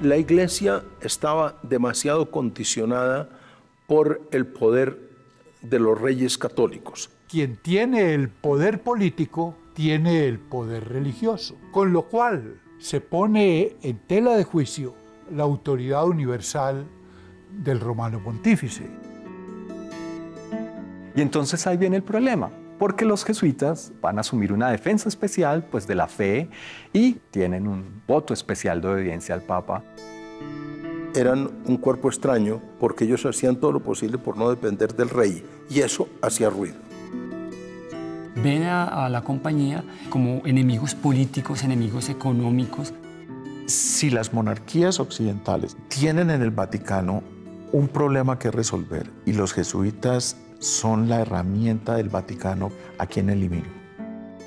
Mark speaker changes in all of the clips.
Speaker 1: la iglesia estaba demasiado condicionada por el poder de los reyes católicos.
Speaker 2: Quien tiene el poder político tiene el poder religioso, con lo cual se pone en tela de juicio la autoridad universal del romano pontífice.
Speaker 3: Y entonces ahí viene el problema, porque los jesuitas van a asumir una defensa especial pues, de la fe y tienen un voto especial de obediencia al Papa.
Speaker 1: Eran un cuerpo extraño porque ellos hacían todo lo posible por no depender del rey y eso hacía ruido.
Speaker 4: Ven a, a la compañía como enemigos políticos, enemigos económicos.
Speaker 5: Si las monarquías occidentales tienen en el Vaticano un problema que resolver y los jesuitas son la herramienta del Vaticano a quien elimino.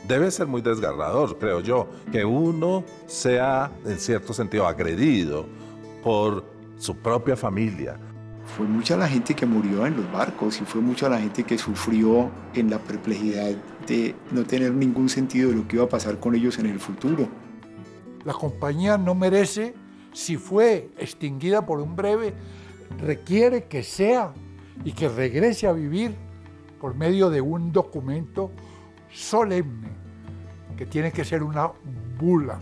Speaker 6: Debe ser muy desgarrador, creo yo, que uno sea en cierto sentido agredido por su propia familia.
Speaker 7: Fue mucha la gente que murió en los barcos y fue mucha la gente que sufrió en la perplejidad de no tener ningún sentido de lo que iba a pasar con ellos en el futuro.
Speaker 2: La compañía no merece, si fue extinguida por un breve, requiere que sea y que regrese a vivir por medio de un documento solemne, que tiene que ser una bula.